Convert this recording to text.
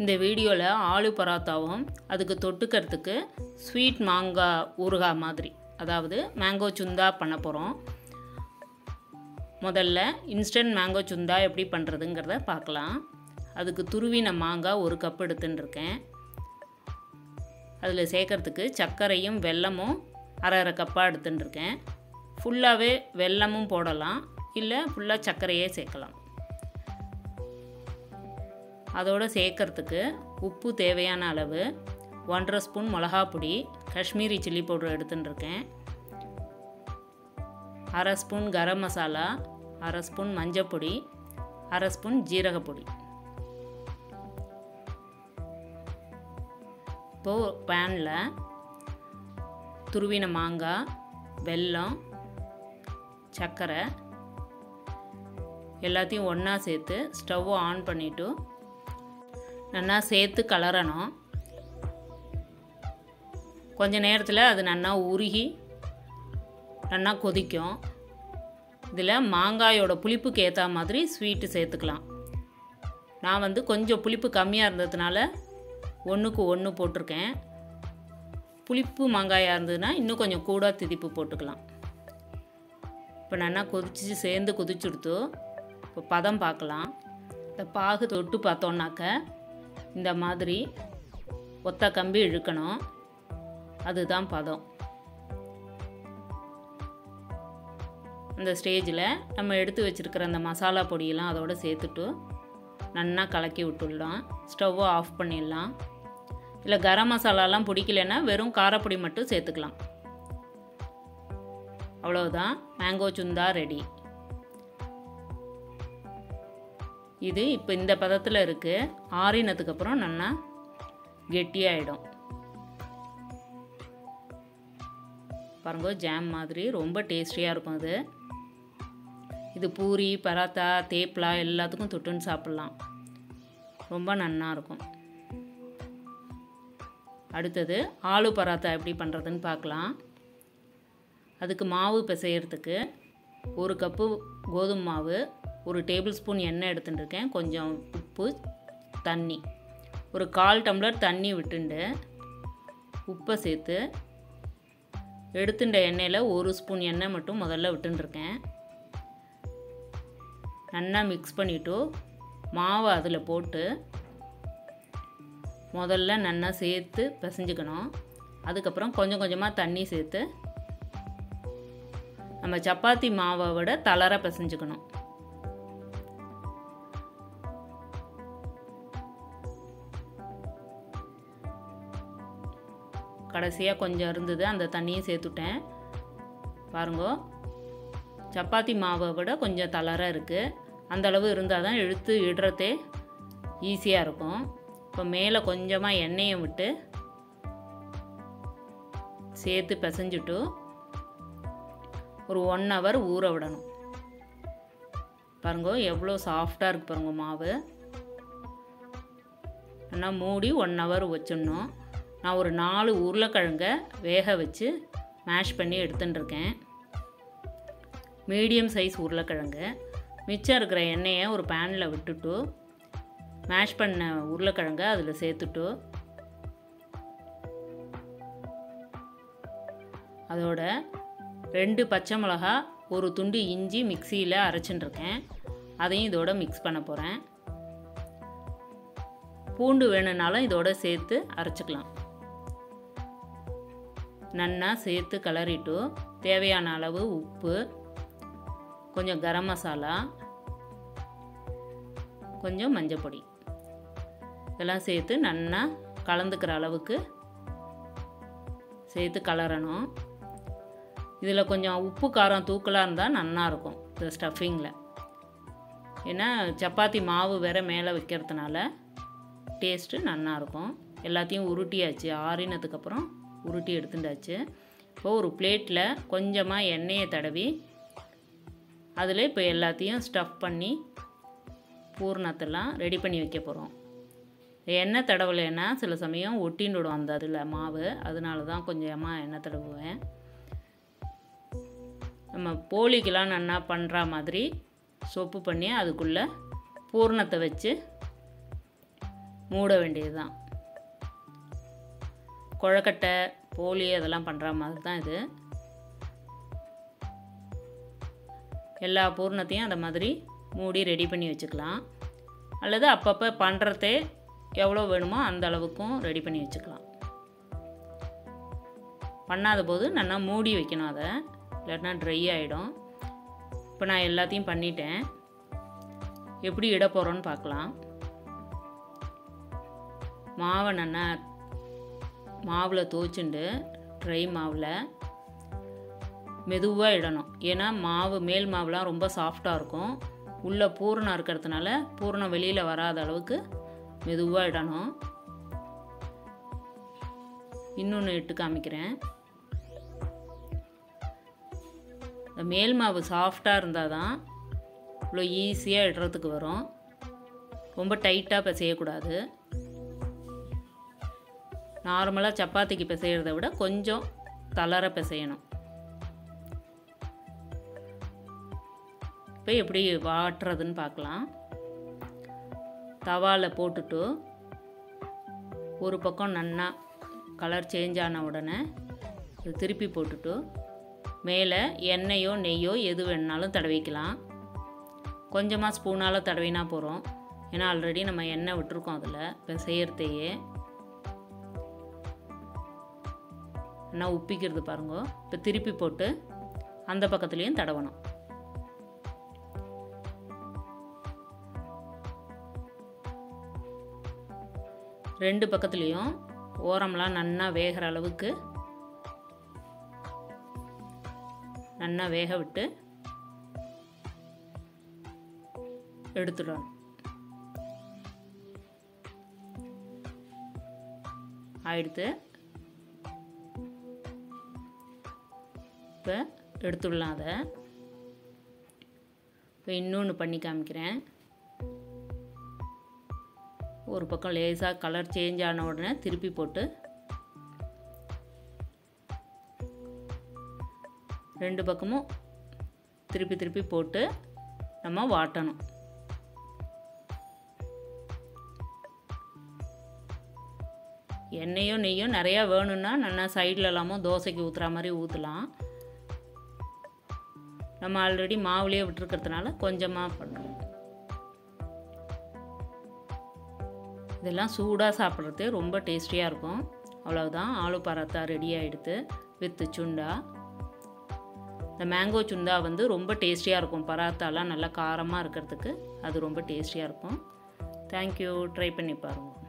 இந்த வீடியோவில் ஆலு பராத்தாவும் அதுக்கு தொட்டுக்கிறதுக்கு ஸ்வீட் மாங்காய் ஊறுகாய் மாதிரி. அதாவது மேங்கோ சுந்தா பண்ண போகிறோம் முதல்ல இன்ஸ்டன்ட் மேங்கோ சுந்தா எப்படி பண்ணுறதுங்கிறத பார்க்கலாம். அதுக்கு துருவின மாங்காய் ஒரு கப் எடுத்துட்டுருக்கேன் அதில் சேர்க்கறதுக்கு சர்க்கரையும் வெல்லமும் அரை அரை கப்பாக எடுத்துன்னு இருக்கேன் ஃபுல்லாகவே வெல்லமும் போடலாம். இல்லை ஃபுல்லாக சர்க்கரையே சேர்க்கலாம். அதோடு சேர்க்கறதுக்கு உப்பு தேவையான அளவு ஒன்றரை ஸ்பூன் மிளகா பொடி காஷ்மீரி சில்லி பவுடர் எடுத்துன்னு இருக்கேன் அரை ஸ்பூன் கரம் மசாலா அரை ஸ்பூன் மஞ்சப்பொடி அரை ஸ்பூன் ஜீரகப்பொடி இப்போது பேனில் துருவின மாங்காய் வெல்லம் சர்க்கரை எல்லாத்தையும் ஒன்றா சேர்த்து ஸ்டவ்வை ஆன் பண்ணிவிட்டு நல்லா சேர்த்து கலரணும். கொஞ்ச நேரத்தில் அது நல்லா உருகி நல்லா கொதிக்கும். இதில் மாங்காயோட புளிப்புக்கு ஏற்ற மாதிரி ஸ்வீட்டு சேர்த்துக்கலாம். நான் வந்து கொஞ்சம் புளிப்பு கம்மியாக இருந்ததுனால ஒன்றுக்கு ஒன்று போட்டிருக்கேன். புளிப்பு மாங்காயாக இருந்ததுன்னா இன்னும் கொஞ்சம் கூட திதிப்பு போட்டுக்கலாம். இப்போ நல்லா கொதிச்சு சேர்ந்து கொதிச்சுடுத்து இப்போ பதம் பார்க்கலாம். இந்த பாகு தொட்டு பார்த்தோன்னாக்க இந்த மாதிரி ஒத்த கம்பி இழுக்கணும். அதுதான் பதம். அந்த ஸ்டேஜில் நம்ம எடுத்து வச்சுருக்கிற அந்த மசாலா பொடியெல்லாம் அதோடு சேர்த்துட்டு நல்லா கலக்கி விட்டுடலாம். ஸ்டவ்வை ஆஃப் பண்ணிடலாம். இல்லை கரம் மசாலாலாம் பிடிக்கலன்னா வெறும் காரப்பொடி மட்டும் சேர்த்துக்கலாம். அவ்வளோதான் மேங்கோ சுந்தா ரெடி இது இப்போ இந்த பதத்தில் இருக்குது ஆறினதுக்கப்புறம் நல்லா கெட்டியாயிடும். பாருங்க ஜாம் மாதிரி ரொம்ப டேஸ்டியாக இருக்கும் அது. இது பூரி பராத்தா தேப்லா எல்லாத்துக்கும் தொட்டுன்னு சாப்பிட்லாம். ரொம்ப நன்னா இருக்கும். அடுத்தது ஆலு பராத்தா எப்படி பண்ணுறதுன்னு பார்க்கலாம். அதுக்கு மாவு பிசையறதுக்கு ஒரு கப்பு கோதுமை மாவு ஒரு டேபிள் ஸ்பூன் எண்ணெய் எடுத்துட்டுருக்கேன். கொஞ்சம் உப்பு தண்ணி. ஒரு கால் டம்ளர் தண்ணி விட்டுண்டு உப்பை சேர்த்து எடுத்துட்ட எண்ணெயில் ஒரு ஸ்பூன் எண்ணெய் மட்டும் முதல்ல விட்டுருக்கேன் நல்லா மிக்ஸ் பண்ணிவிட்டு மாவை அதில் போட்டு முதல்ல நல்லா சேர்த்து பிசைஞ்சுக்கணும். அதுக்கப்புறம் கொஞ்சம் கொஞ்சமாக தண்ணி சேர்த்து நம்ம சப்பாத்தி மாவை விட தளர பிசைஞ்சுக்கணும். கடைசியாக கொஞ்சம் இருந்தது அந்த தண்ணியும் சேர்த்துட்டேன். பாருங்கோ சப்பாத்தி மாவை விட கொஞ்சம் தளர இருக்குது அந்தளவு இருந்தால் தான் இழுத்து இடுறதே ஈஸியாக இருக்கும். இப்போ மேலே கொஞ்சமாக எண்ணெயை விட்டு சேர்த்து பிசைஞ்சிட்டு ஒரு ஒன் ஹவர் ஊற விடணும். பாருங்க எவ்வளோ சாஃப்டாக இருக்குது பாருங்க மாவு. ஆனால் மூடி ஒன் ஹவர் வச்சிடணும். நான் ஒரு நாலு உருளைக்கிழங்க வேக வச்சு மேஷ் பண்ணி எடுத்துட்டுருக்கேன். மீடியம் சைஸ் உருளைக்கிழங்கு. மிச்சம் இருக்கிற எண்ணெயை ஒரு பேனில் விட்டுட்டு மேஷ் பண்ண உருளைக்கிழங்க அதில் சேர்த்துட்டு அதோட ரெண்டு பச்சை மிளகா ஒரு துண்டு இஞ்சி மிக்சியில் அரைச்சிட்டுருக்கேன். அதையும் இதோட மிக்ஸ் பண்ண போகிறேன் பூண்டு வேணும்னாலும் இதோட சேர்த்து அரைச்சிக்கலாம். நன்னா சேர்த்து கிளறிட்டு தேவையான அளவு உப்பு கொஞ்சம் கரம் மசாலா கொஞ்சம் மஞ்சள் பொடி. இதெல்லாம் சேர்த்து நன்னா கலந்துக்கிற அளவுக்கு சேர்த்து கலரணும். இதில் கொஞ்சம் உப்பு காரம் தூக்கலாக இருந்தால் நல்லாயிருக்கும் இந்த ஸ்டஃபிங்கில் ஏன்னா சப்பாத்தி மாவு வேறு மேலே வைக்கிறதுனால டேஸ்ட்டு நல்லாயிருக்கும் எல்லாத்தையும் உருட்டியாச்சு ஆறினதுக்கப்புறம் உருட்டி எடுத்துட்டாச்சு. இப்போது ஒரு பிளேட்டில் கொஞ்சமாக எண்ணெயை தடவி அதில் இப்போ எல்லாத்தையும் ஸ்டஃப் பண்ணி பூர்ணத்தெல்லாம் ரெடி பண்ணி வைக்க போகிறோம் எண்ணெய் தடவலைன்னா சில சமயம் ஒட்டின்னுடும் அந்த அதில் மாவு. அதனால தான் கொஞ்சமாக எண்ணெய் தடவுவேன். நம்ம போலிக்கெலாம் நல்லா பண்ணுற மாதிரி சொப்பு பண்ணி அதுக்குள்ளே பூர்ணத்தை வச்சு மூட வேண்டியது தான் கொழக்கட்டை போலி அதெல்லாம் பண்ணுற மாதிரி தான் இது. எல்லா பூர்ணத்தையும் அந்த மாதிரி மூடி ரெடி பண்ணி வச்சுக்கலாம். அல்லது அப்பப்போ பண்ணுறதே எவ்வளோ வேணுமோ அந்த அளவுக்கும் ரெடி பண்ணி வச்சுக்கலாம். பண்ணாத போது நல்லா மூடி வைக்கணும் அதை. இல்லைன்னா ட்ரை ஆகிடும் இப்போ நான் எல்லாத்தையும் பண்ணிட்டேன். எப்படி இட போகிறோன்னு பார்க்கலாம். மாவை நல்லா மாவில் துவச்சுண்டு ட்ரை மாவில் மெதுவாக இடணும். ஏன்னா மாவு மேல் மாவுலாம் ரொம்ப சாஃப்டாக இருக்கும். உள்ளே பூரணம் இருக்கிறதுனால பூரணம் வெளியில் வராத அளவுக்கு மெதுவாக இடணும். இன்னொன்று இட்டு காமிக்கிறேன். இந்த மேல் மாவு சாஃப்டாக இருந்தால் தான் இவ்வளோ ஈஸியாக இடுறதுக்கு வரும். ரொம்ப டைட்டாக பிசையக்கூடாது நார்மலாக சப்பாத்திக்கு பிசைகிறத விட கொஞ்சம் தளர பிசையணும். இப்போ எப்படி வாட்டுறதுன்னு பார்க்கலாம். தவாவில் போட்டுட்டு ஒரு பக்கம் நன்னா கலர் சேஞ்ச் ஆன உடனே இது திருப்பி போட்டுட்டு மேலே எண்ணெயோ நெய்யோ எது வேணுனாலும் தடவிக்கலாம். கொஞ்சமாக ஸ்பூனால் தடவினா போகிறோம் ஏன்னா ஆல்ரெடி நம்ம எண்ணெய் விட்டுருக்கோம் அதில் இப்போ செய்கிறதையே நான் உப்பிக்கிறது பாருங்க. இப்போ திருப்பி போட்டு அந்த பக்கத்துலேயும் தடவணும். ரெண்டு பக்கத்துலேயும் ஓரம்லாம் நன்னா வேகிற அளவுக்கு நன்னா வேக விட்டு எடுத்துடணும். ஆயிடுத்து இப்போ எடுத்துடலாம் அதை. இப்போ இன்னொன்று பண்ணி காமிக்கிறேன். ஒரு பக்கம் லேசாக கலர் சேஞ்ச் ஆன உடனே திருப்பி போட்டு ரெண்டு பக்கமும் திருப்பி திருப்பி போட்டு நம்ம வாட்டணும். எண்ணெயும் நெய்யும் நிறையா வேணும்னா நல்லா சைடில் எல்லாமும் தோசைக்கு ஊற்றுற மாதிரி ஊற்றலாம் நம்ம ஆல்ரெடி மாவுலேயே விட்டுருக்கிறதுனால கொஞ்சமாக பண்ணுறோம் இதெல்லாம் சூடாக சாப்பிட்றது ரொம்ப டேஸ்டியாக இருக்கும். அவ்வளவுதான். ஆலு பராத்தா ரெடி ஆகிடுது வித் சுண்டா. இந்த மேங்கோ சுண்டா வந்து ரொம்ப டேஸ்டியாக இருக்கும். பராத்தாலாம் நல்லா காரமாக இருக்கிறதுக்கு அது ரொம்ப டேஸ்டியாக இருக்கும். தேங்க்யூ ட்ரை பண்ணி பாருங்கள்